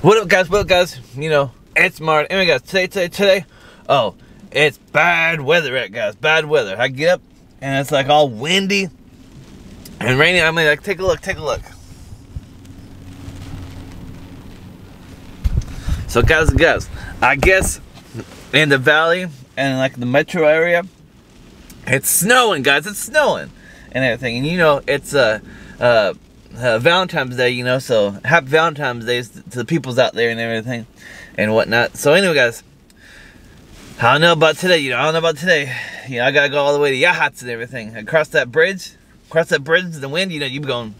What up, guys? What up, guys? You know, it's Martin. Anyway, guys, today, today, today, oh, it's bad weather, right, guys? Bad weather. I get up and it's like all windy and rainy. I'm like, take a look, take a look. So, guys, guys, I guess in the valley and like the metro area, it's snowing, guys. It's snowing and everything. And you know, it's uh, uh, uh, Valentine's Day, you know, so happy Valentine's Day to the peoples out there and everything and whatnot. So anyway, guys, I don't know about today, you know, I don't know about today. You know, I gotta go all the way to Yachats and everything. Across that bridge, across that bridge, the wind, you know, you be going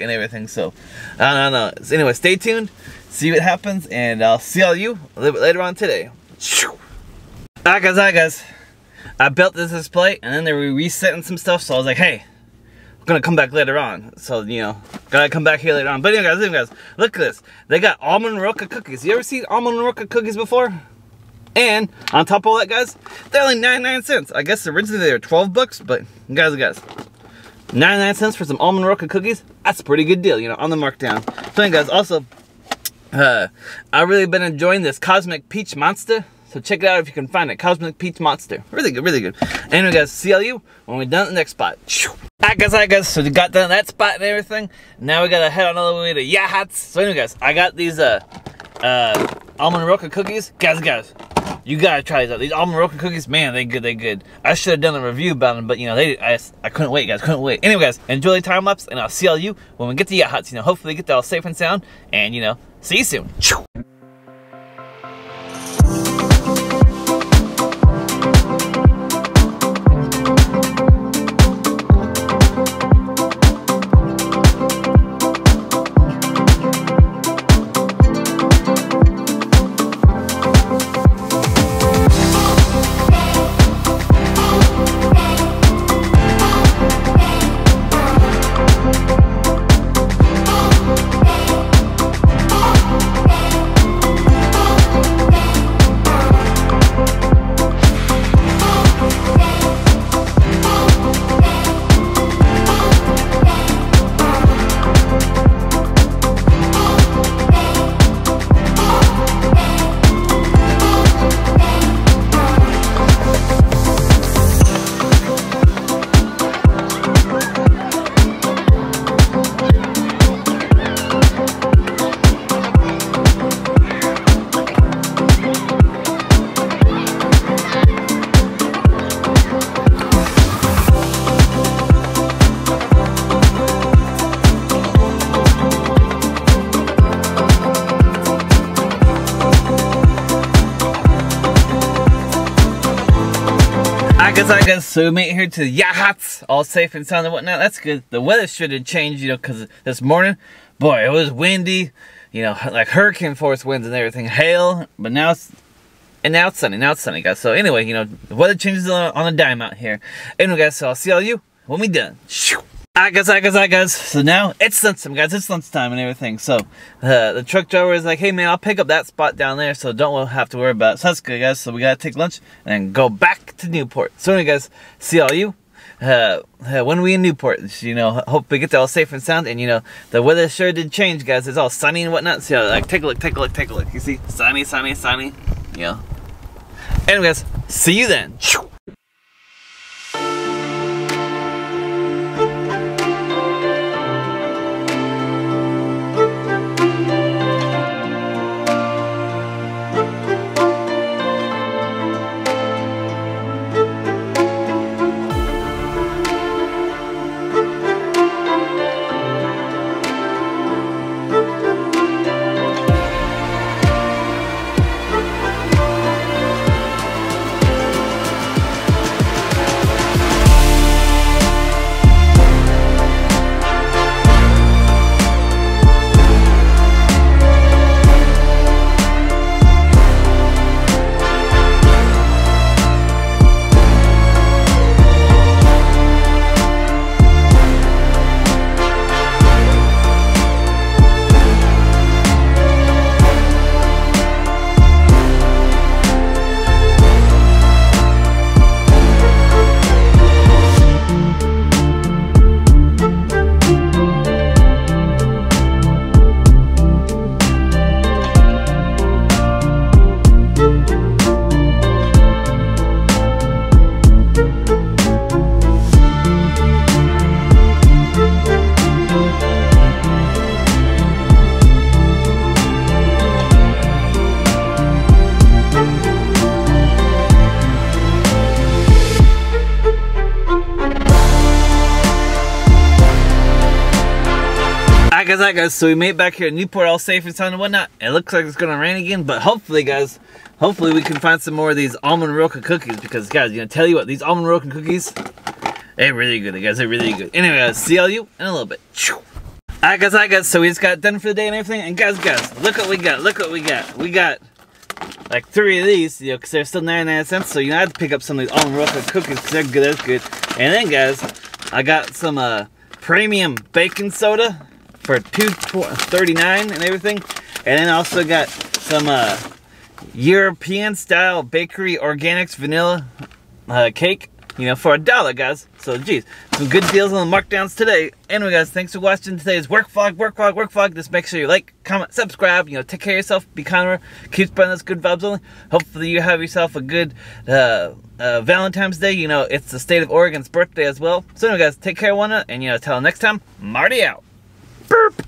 and everything. So, I don't know. So anyway, stay tuned, see what happens, and I'll see all you a little bit later on today. Alright guys, alright guys. I built this display and then they were resetting some stuff, so I was like, hey, gonna come back later on. So, you know, gotta come back here later on. But anyway, guys, anyway, guys, look at this. They got almond roca cookies. You ever seen almond roca cookies before? And on top of all that, guys, they're only 99 cents. I guess originally they were 12 bucks, but guys, guys, 99 cents for some almond roca cookies, that's a pretty good deal, you know, on the markdown. So anyway, guys, also, uh, I've really been enjoying this Cosmic Peach Monster. So check it out if you can find it. Cosmic Peach Monster. Really good, really good. Anyway, guys, see you when we're done at the next spot. Alright, guys, alright, guys. So we got done that spot and everything. Now we gotta head on all the way to Yachats. So anyway, guys, I got these uh uh almond roca cookies. Guys, guys, you gotta try these out. These almond roca cookies, man, they good, they good. I should have done a review about them, but you know, they I, I couldn't wait, guys, couldn't wait. Anyway, guys, enjoy the time lapse, and I'll see all you when we get to Yachats. You know, hopefully get there all safe and sound, and you know, see you soon. Guess I guess so we made it here to the Yachats, all safe and sound and whatnot. That's good. The weather should have changed, you know, because this morning, boy, it was windy, you know, like hurricane force winds and everything, hail. But now it's and now it's sunny. Now it's sunny, guys. So anyway, you know, the weather changes on, on a dime out here. Anyway, guys, so I'll see all you when we done. Alright guys, alright guys. So now it's lunchtime, guys. It's lunchtime and everything. So uh, the truck driver is like, hey man, I'll pick up that spot down there, so don't have to worry about it. So that's good, guys. So we gotta take lunch and go back to Newport. So anyway, guys, see all you. Uh, uh, when we in Newport, you know, hope we get there all safe and sound. And you know, the weather sure did change, guys. It's all sunny and whatnot. So like, take a look, take a look, take a look. You see, sunny, sunny, sunny. You know. Anyway, guys, see you then. Alright guys, so we made it back here in Newport all safe and sound and whatnot. It looks like it's gonna rain again, but hopefully guys, hopefully we can find some more of these almond roca cookies because guys, you know, tell you what, these almond roca cookies, they're really good, guys, they're really good. Anyway guys, see all you in a little bit. Alright guys, alright guys, so we just got done for the day and everything, and guys, guys, look what we got, look what we got. We got like three of these, you know, because they're still 99 cents, so you know, I had to pick up some of these almond roca cookies because they're good, that's good. And then guys, I got some uh, premium baking soda for two thirty nine and everything. And then also got some uh, European style bakery organics vanilla uh, cake, you know, for a dollar, guys. So, geez, some good deals on the markdowns today. Anyway, guys, thanks for watching today's work vlog, work vlog, work vlog. Just make sure you like, comment, subscribe. You know, take care of yourself, be kinder, keep spreading those good vibes only. Hopefully, you have yourself a good uh, uh, Valentine's Day. You know, it's the state of Oregon's birthday as well. So, anyway, guys, take care of one another, and you know, till next time, Marty out. Burp.